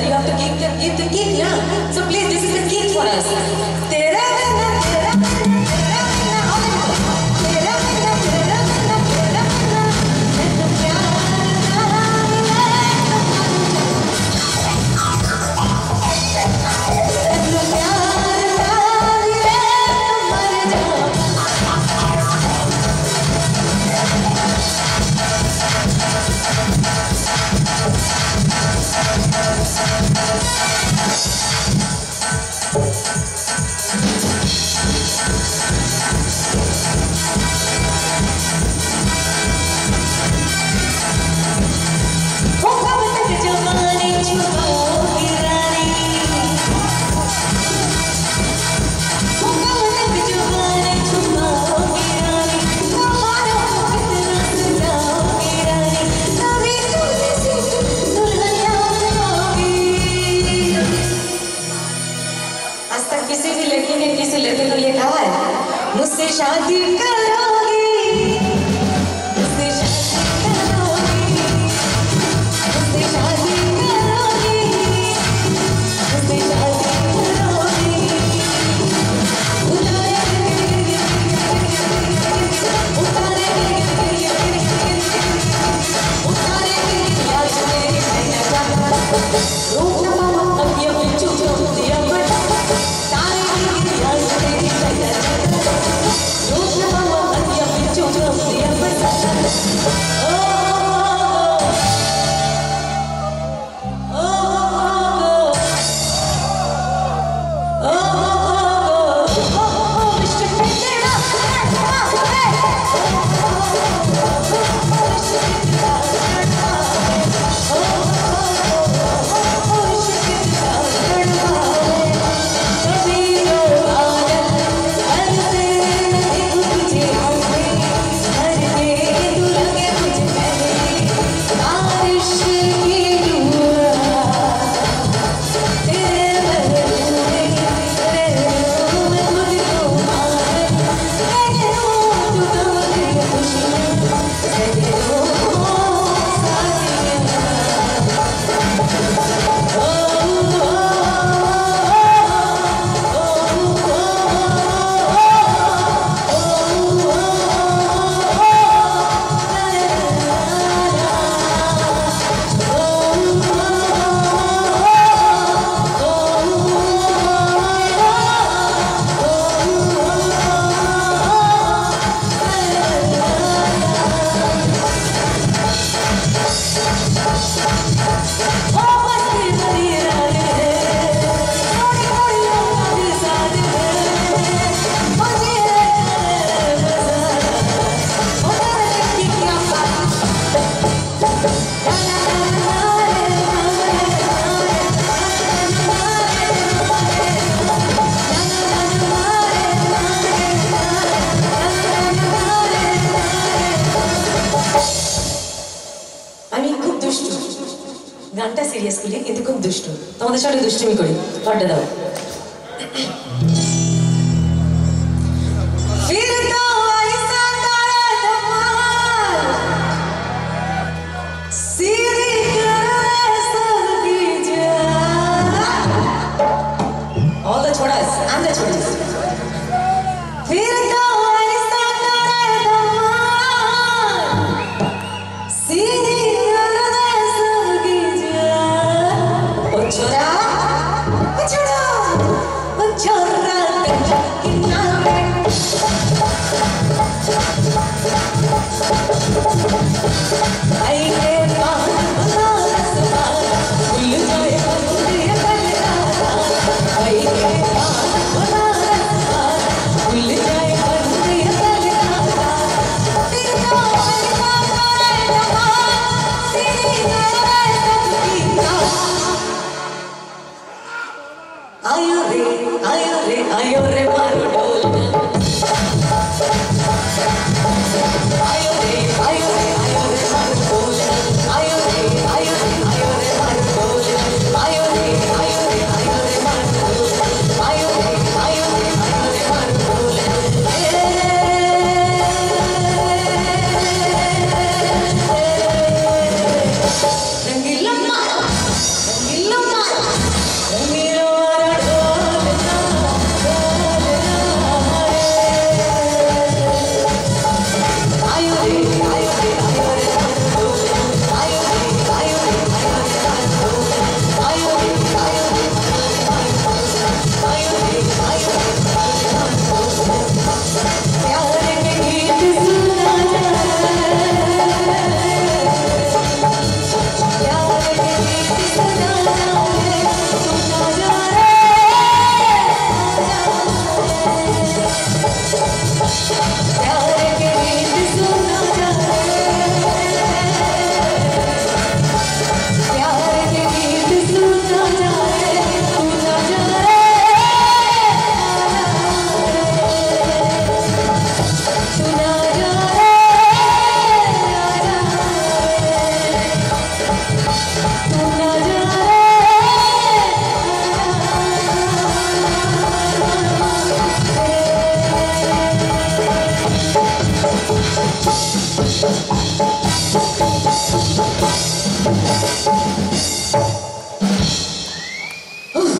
You have to kick, you have to kick, yeah. So please, this is the kick for us. किसी भी लड़की ने किसी लड़के को ये कहा है मुझसे शादी करो। দুষ্ট তোমাদের সঙ্গে দুষ্টুমি করি ঘরটা দাও All the choras and the choris. I